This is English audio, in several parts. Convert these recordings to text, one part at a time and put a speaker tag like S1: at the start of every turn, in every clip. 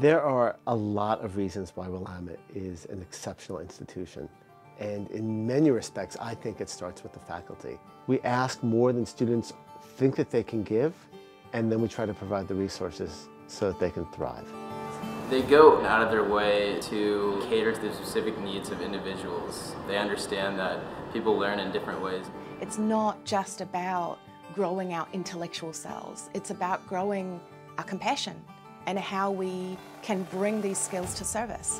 S1: There are a lot of reasons why Willamette is an exceptional institution. And in many respects, I think it starts with the faculty. We ask more than students think that they can give, and then we try to provide the resources so that they can thrive.
S2: They go out of their way to cater to the specific needs of individuals. They understand that people learn in different ways.
S3: It's not just about growing our intellectual selves, it's about growing our compassion and how we can bring these skills to service.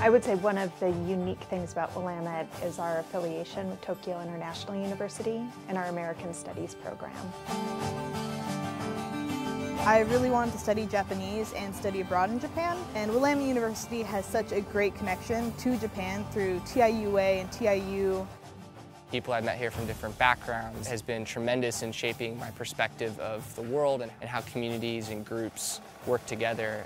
S4: I would say one of the unique things about Willamette is our affiliation with Tokyo International University and our American Studies program.
S5: I really wanted to study Japanese and study abroad in Japan, and Willamette University has such a great connection to Japan through TIUA and TIU
S6: People I've met here from different backgrounds has been tremendous in shaping my perspective of the world and, and how communities and groups work together.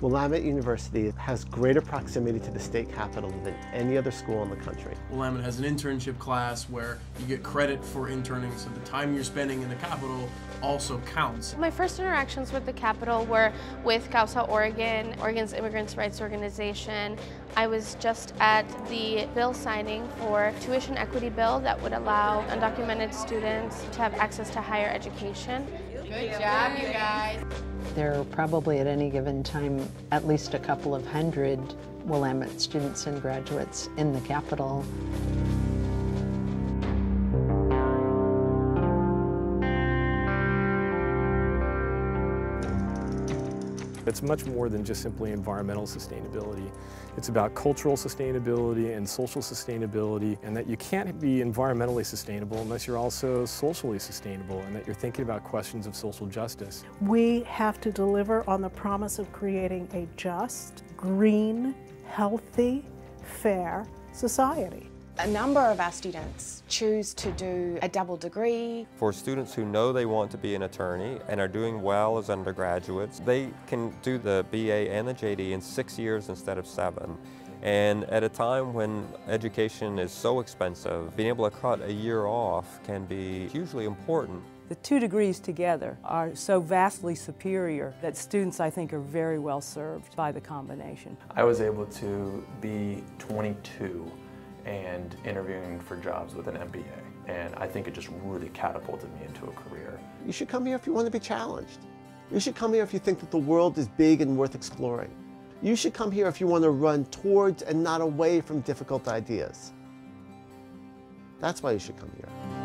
S1: Willamette University has greater proximity to the state capital than any other school in the country.
S7: Willamette has an internship class where you get credit for interning, so the time you're spending in the capital also counts.
S8: My first interactions with the capital were with Causa Oregon, Oregon's immigrants' rights organization. I was just at the bill signing for tuition equity bill that would allow undocumented students to have access to higher education.
S9: Good job, you guys.
S10: There are probably at any given time at least a couple of hundred Willamette students and graduates in the capital.
S11: It's much more than just simply environmental sustainability. It's about cultural sustainability and social sustainability, and that you can't be environmentally sustainable unless you're also socially sustainable, and that you're thinking about questions of social justice.
S12: We have to deliver on the promise of creating a just, green, healthy, fair society.
S3: A number of our students choose to do a double degree.
S13: For students who know they want to be an attorney and are doing well as undergraduates, they can do the BA and the JD in six years instead of seven. And at a time when education is so expensive, being able to cut a year off can be hugely important.
S14: The two degrees together are so vastly superior that students, I think, are very well served by the combination.
S15: I was able to be 22 and interviewing for jobs with an MBA. And I think it just really catapulted me into a career.
S1: You should come here if you want to be challenged. You should come here if you think that the world is big and worth exploring. You should come here if you want to run towards and not away from difficult ideas. That's why you should come here.